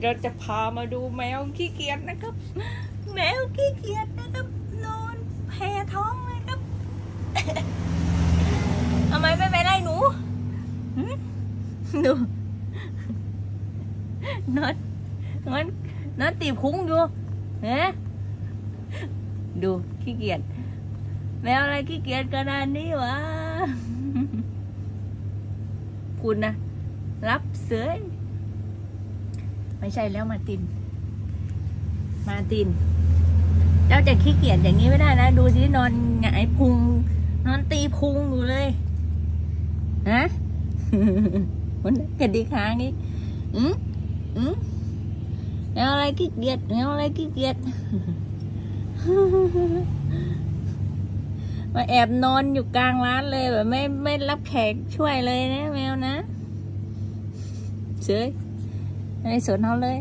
เราจะพามาดูแมวขี้เกียจนะครับ แมวขี้เกียจนะครับนอนแผ่ท้องเลยครับทำไมไม่ไปไล่หนูหึดูนอนนอนนอนตีบคุ้งอยู่เฮ้ดูขี้เกียจแมวอะไรขี้เกียจขนาดนี้วะ คุณนะรับเสือ ไม่ใช่แล้วมาติน มาติน เจ้าจะขี้เกียจอย่างนี้ไม่ได้นะ ดูสินอนหงายพุง นอนตีพุงอยู่เลยฮะมันกระดิกหางอีกอืมอืมแนวอะไรขี้เกียจแนวอะไรขี้เกียจมาแอบนอนอยู่กลางร้านเลยแบบไม่ไม่รับแขกช่วยเลยนะแมวนะเฉย ไม่ได้สนเขาเลย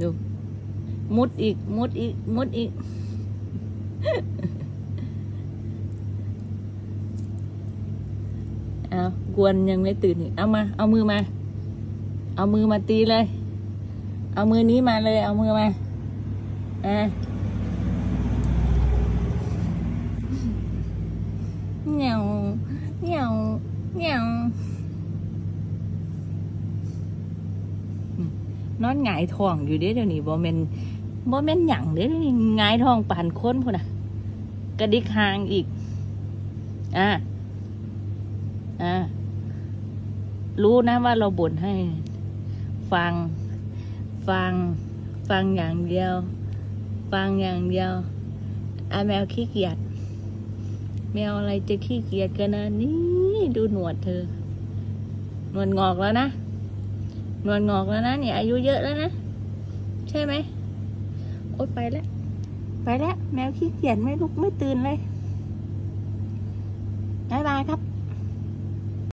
ดู มุดอีก มุดอีก มุดอีก เอากวนยังไม่ตื่นอีก เอามา เอามือมา เอามือมาตีเลย เอามือนี้มาเลย เอามือมา อะเหนียวเหนียวเหนียว นอนหงายท้องอยู่เด้เดี๋ยวนี้บ่แม่นบ่แม่นหยั่งเด้เดียวนี้หงายท้องปานคนพุ่นน่ะ กระดิกหางอีก อ่าอ่ารู้นะว่าเราบ่นให้ ฟัง ฟัง ฟังอย่างเดียว ฟังอย่างเดียวอาแมวขี้เกียจแมวอะไรจะขี้เกียจกันนะนี่ดูหนวดเธอหนวดงอกแล้วนะ นวลงอกแล้วนะเนี่ยอายุเยอะแล้วนะ ใช่ไหมโอ๊ยไปแล้ว ไปแล้ว แมวขี้เกียจไม่ลุกไม่ตื่นเลยบายบายครับ